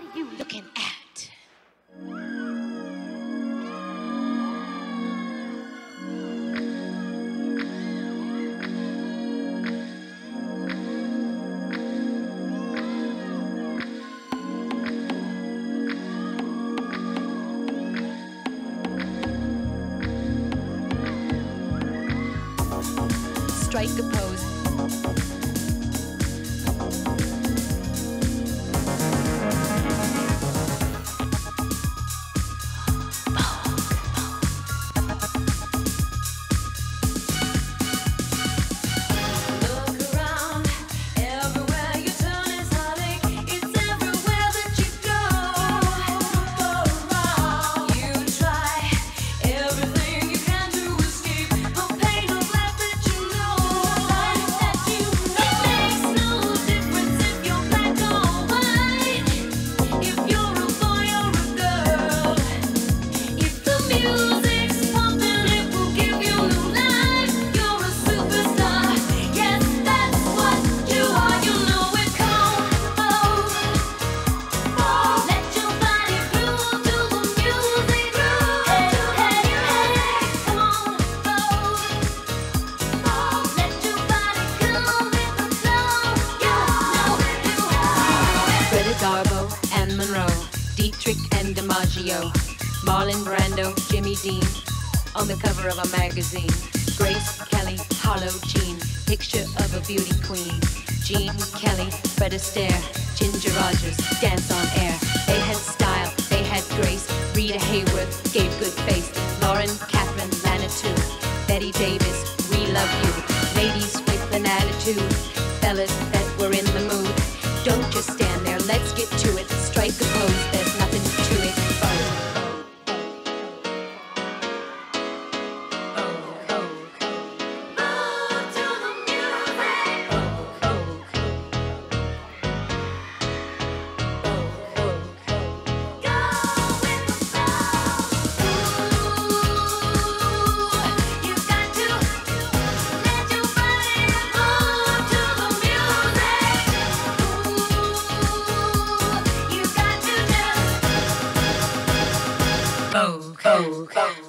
What are you looking at? Strike a pose. Dietrich and DiMaggio, Marlon Brando, Jimmy Dean, on the cover of a magazine. Grace Kelly, Hollow Jean, picture of a beauty queen. Jean Kelly, Fred Astaire, Ginger Rogers, dance on air. They had style, they had grace. Rita Hayworth gave good face. Lauren, Catherine, too. Betty Davis, we love you. Ladies with an attitude, Oh, okay.